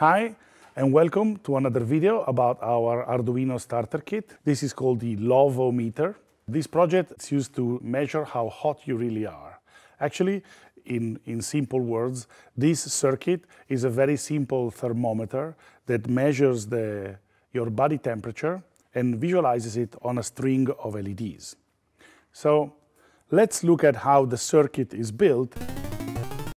Hi, and welcome to another video about our Arduino starter kit. This is called the Love-o-Meter. This project is used to measure how hot you really are. Actually, in, in simple words, this circuit is a very simple thermometer that measures the, your body temperature and visualizes it on a string of LEDs. So let's look at how the circuit is built.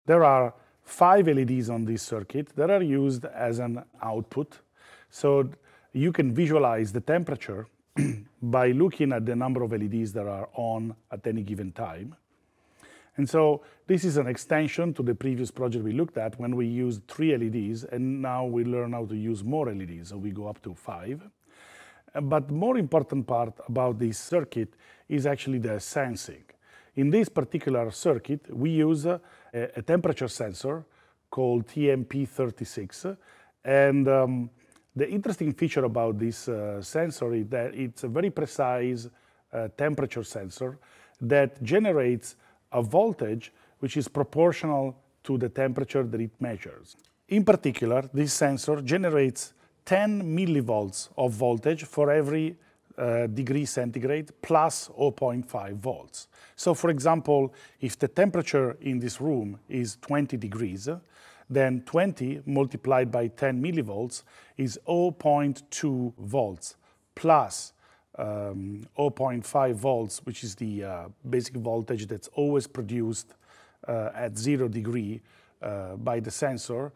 There are five LEDs on this circuit that are used as an output. So you can visualize the temperature by looking at the number of LEDs that are on at any given time. And so this is an extension to the previous project we looked at when we used three LEDs, and now we learn how to use more LEDs, so we go up to five. But more important part about this circuit is actually the sensing. In this particular circuit, we use a, a temperature sensor called TMP36. And um, the interesting feature about this uh, sensor is that it's a very precise uh, temperature sensor that generates a voltage which is proportional to the temperature that it measures. In particular, this sensor generates 10 millivolts of voltage for every uh, degree centigrade plus 0.5 volts. So for example, if the temperature in this room is 20 degrees, then 20 multiplied by 10 millivolts is 0.2 volts plus um, 0.5 volts, which is the uh, basic voltage that's always produced uh, at zero degree uh, by the sensor.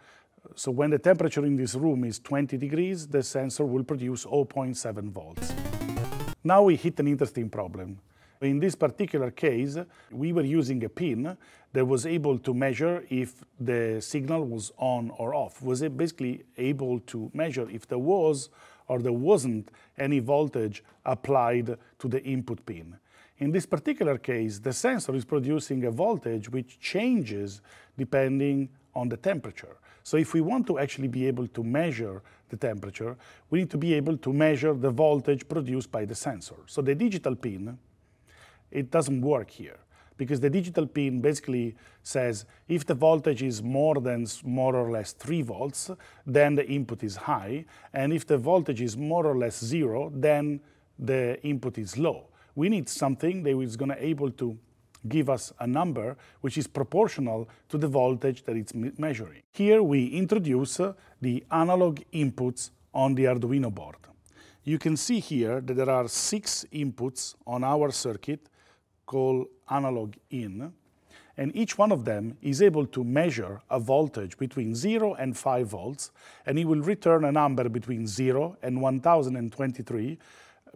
So when the temperature in this room is 20 degrees, the sensor will produce 0.7 volts. Now we hit an interesting problem. In this particular case, we were using a pin that was able to measure if the signal was on or off, was it basically able to measure if there was or there wasn't any voltage applied to the input pin. In this particular case, the sensor is producing a voltage which changes depending on the temperature. So if we want to actually be able to measure the temperature, we need to be able to measure the voltage produced by the sensor. So the digital pin, it doesn't work here because the digital pin basically says if the voltage is more than more or less 3 volts, then the input is high, and if the voltage is more or less zero, then the input is low. We need something that is going to able to give us a number which is proportional to the voltage that it's measuring. Here we introduce uh, the analog inputs on the Arduino board. You can see here that there are six inputs on our circuit called analog in, and each one of them is able to measure a voltage between 0 and 5 volts, and it will return a number between 0 and 1023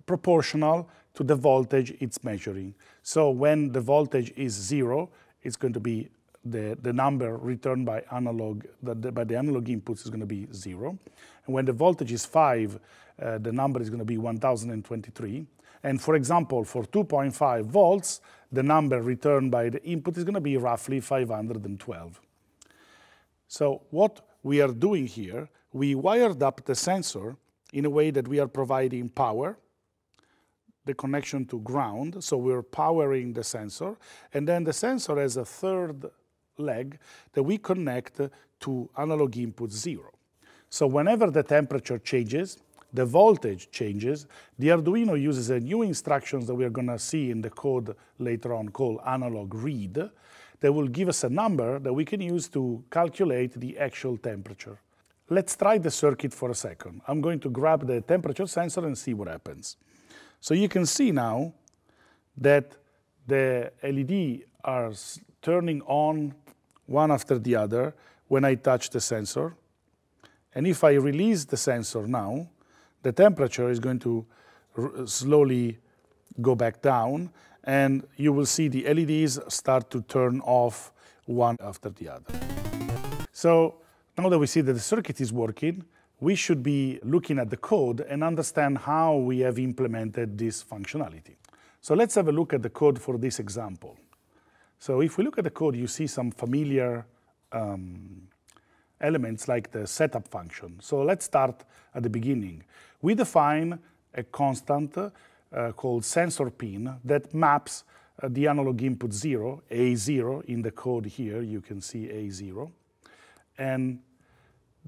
proportional to the voltage it's measuring. So when the voltage is zero, it's going to be the, the number returned by analog, the, the, by the analog inputs is going to be zero. And when the voltage is five, uh, the number is going to be 1023. And for example, for 2.5 volts, the number returned by the input is going to be roughly 512. So what we are doing here, we wired up the sensor in a way that we are providing power the connection to ground, so we're powering the sensor, and then the sensor has a third leg that we connect to analog input zero. So whenever the temperature changes, the voltage changes, the Arduino uses a new instructions that we're gonna see in the code later on called analog read that will give us a number that we can use to calculate the actual temperature. Let's try the circuit for a second. I'm going to grab the temperature sensor and see what happens. So you can see now that the LED are turning on one after the other when I touch the sensor. And if I release the sensor now, the temperature is going to slowly go back down and you will see the LEDs start to turn off one after the other. So now that we see that the circuit is working, we should be looking at the code and understand how we have implemented this functionality. So let's have a look at the code for this example. So if we look at the code, you see some familiar um, elements like the setup function. So let's start at the beginning. We define a constant uh, called sensor pin that maps uh, the analog input 0, A0, in the code here, you can see A0. And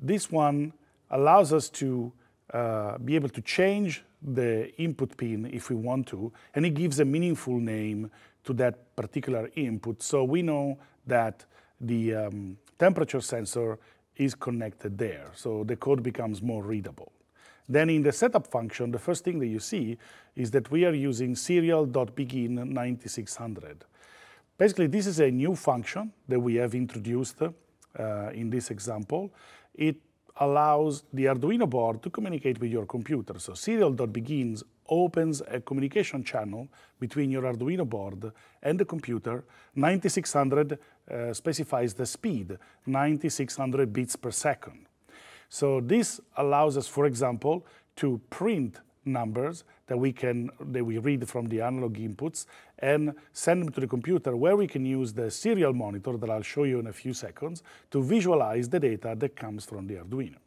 This one allows us to uh, be able to change the input pin if we want to, and it gives a meaningful name to that particular input. So we know that the um, temperature sensor is connected there. So the code becomes more readable. Then in the setup function, the first thing that you see is that we are using serial.begin 9600. Basically, this is a new function that we have introduced uh, in this example. It allows the Arduino board to communicate with your computer. So serial.begins opens a communication channel between your Arduino board and the computer. 9600 uh, specifies the speed, 9600 bits per second. So this allows us, for example, to print numbers that we can that we read from the analog inputs and send them to the computer where we can use the serial monitor that I'll show you in a few seconds to visualize the data that comes from the Arduino.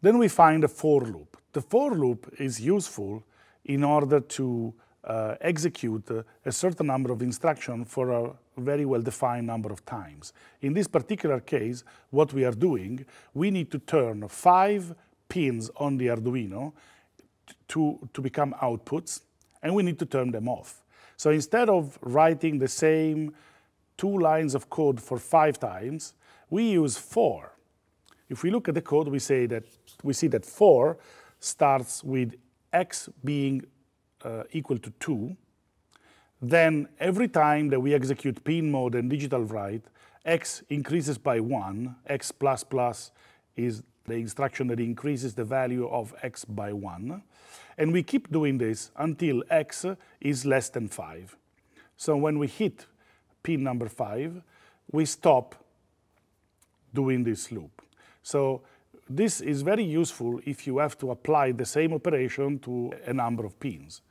Then we find a for loop. The for loop is useful in order to uh, execute a certain number of instructions for a very well-defined number of times. In this particular case, what we are doing, we need to turn five pins on the Arduino to, to become outputs, and we need to turn them off. So instead of writing the same two lines of code for five times, we use for. If we look at the code, we say that we see that for starts with x being uh, equal to 2, then every time that we execute pin mode and digital write, x increases by 1, x plus plus is the instruction that increases the value of x by 1. And we keep doing this until x is less than 5. So when we hit pin number 5, we stop doing this loop. So this is very useful if you have to apply the same operation to a number of pins.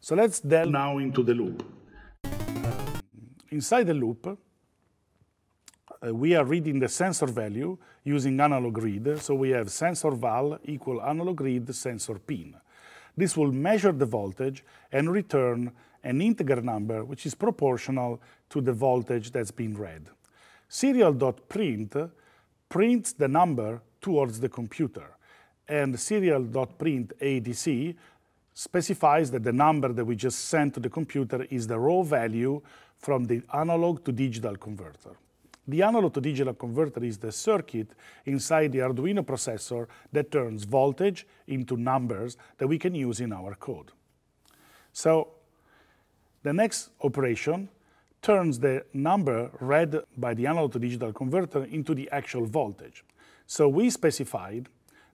So let's delve now into the loop. Inside the loop, uh, we are reading the sensor value using analog read. So we have sensor val equal analog read sensor pin. This will measure the voltage and return an integer number which is proportional to the voltage that's been read. Serial.print prints the number towards the computer. And serial.print ADC specifies that the number that we just sent to the computer is the raw value from the analog to digital converter. The analog to digital converter is the circuit inside the Arduino processor that turns voltage into numbers that we can use in our code. So the next operation turns the number read by the analog to digital converter into the actual voltage. So we specified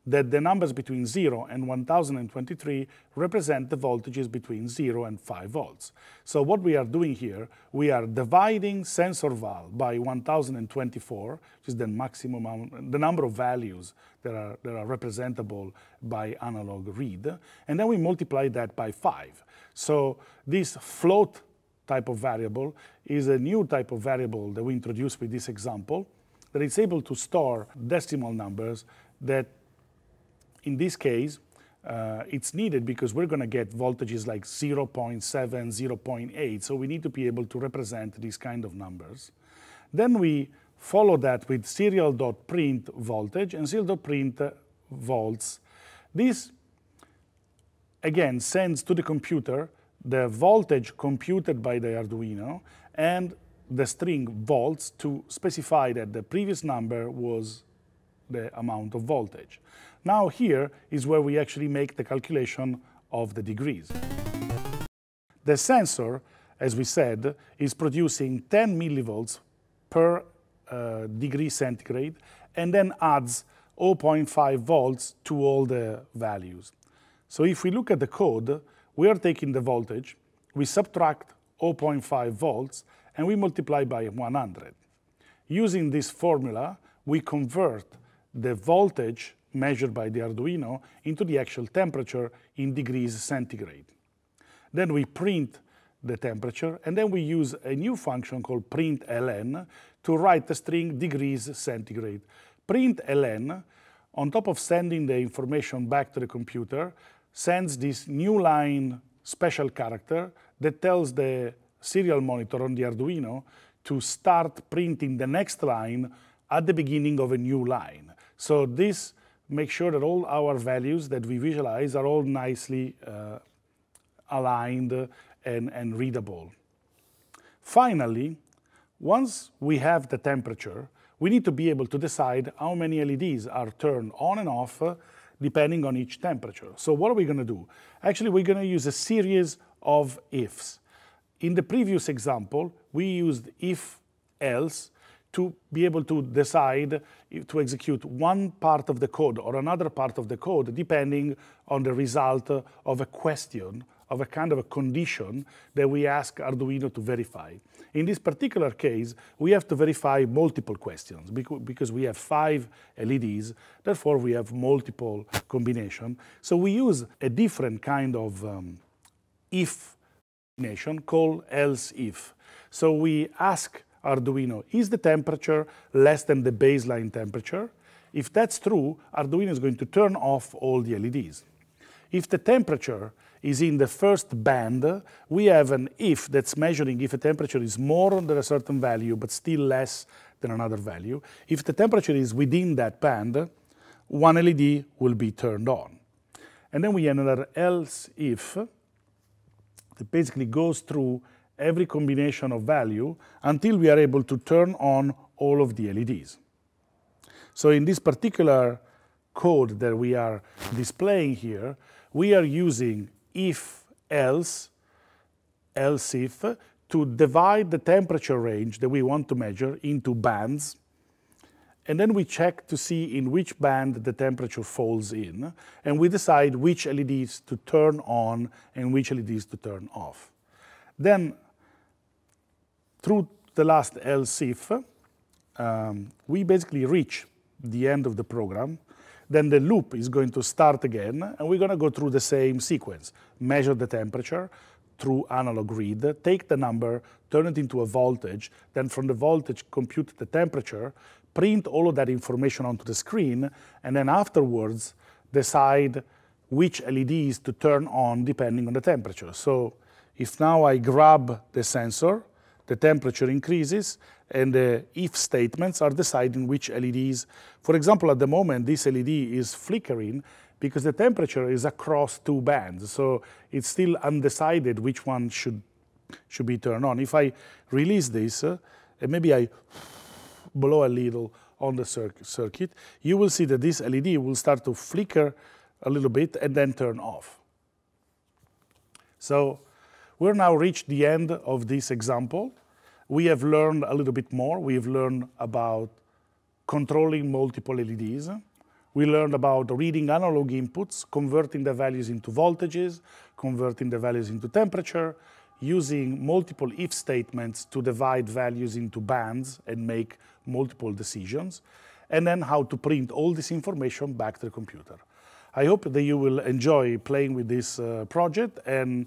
that the numbers between 0 and 1023 represent the voltages between 0 and 5 volts. So what we are doing here, we are dividing sensor val by 1024, which is the maximum, the number of values that are, that are representable by analog read, and then we multiply that by 5. So this float type of variable is a new type of variable that we introduced with this example, that is able to store decimal numbers that in this case, uh, it's needed because we're going to get voltages like 0 0.7, 0 0.8. So we need to be able to represent these kind of numbers. Then we follow that with serial.print voltage and serial.print volts. This, again, sends to the computer the voltage computed by the Arduino and the string volts to specify that the previous number was the amount of voltage. Now here is where we actually make the calculation of the degrees. The sensor, as we said, is producing 10 millivolts per uh, degree centigrade and then adds 0.5 volts to all the values. So if we look at the code, we are taking the voltage, we subtract 0.5 volts, and we multiply by 100. Using this formula, we convert the voltage measured by the Arduino into the actual temperature in degrees centigrade. Then we print the temperature, and then we use a new function called println to write the string degrees centigrade. Println, on top of sending the information back to the computer, sends this new line special character that tells the serial monitor on the Arduino to start printing the next line at the beginning of a new line. So this makes sure that all our values that we visualize are all nicely uh, aligned and, and readable. Finally, once we have the temperature, we need to be able to decide how many LEDs are turned on and off uh, depending on each temperature. So what are we going to do? Actually, we're going to use a series of ifs. In the previous example, we used if else to be able to decide to execute one part of the code or another part of the code depending on the result of a question of a kind of a condition that we ask Arduino to verify. In this particular case, we have to verify multiple questions because we have five LEDs, therefore we have multiple combination. So we use a different kind of um, if combination called else if. So we ask Arduino, is the temperature less than the baseline temperature? If that's true, Arduino is going to turn off all the LEDs. If the temperature is in the first band, we have an if that's measuring if a temperature is more than a certain value, but still less than another value. If the temperature is within that band, one LED will be turned on. And then we have another else if that basically goes through every combination of value until we are able to turn on all of the LEDs. So in this particular code that we are displaying here, we are using if else, else if, to divide the temperature range that we want to measure into bands. And then we check to see in which band the temperature falls in. And we decide which LEDs to turn on and which LEDs to turn off. Then, through the last else if, um, we basically reach the end of the program then the loop is going to start again, and we're going to go through the same sequence. Measure the temperature through analog read, take the number, turn it into a voltage, then from the voltage compute the temperature, print all of that information onto the screen, and then afterwards decide which LEDs to turn on depending on the temperature. So if now I grab the sensor, the temperature increases, and the if statements are deciding which LEDs. For example, at the moment, this LED is flickering because the temperature is across two bands, so it's still undecided which one should, should be turned on. If I release this, uh, and maybe I blow a little on the cir circuit, you will see that this LED will start to flicker a little bit and then turn off. So we're now reached the end of this example. We have learned a little bit more. We have learned about controlling multiple LEDs. We learned about reading analog inputs, converting the values into voltages, converting the values into temperature, using multiple if statements to divide values into bands and make multiple decisions, and then how to print all this information back to the computer. I hope that you will enjoy playing with this uh, project, and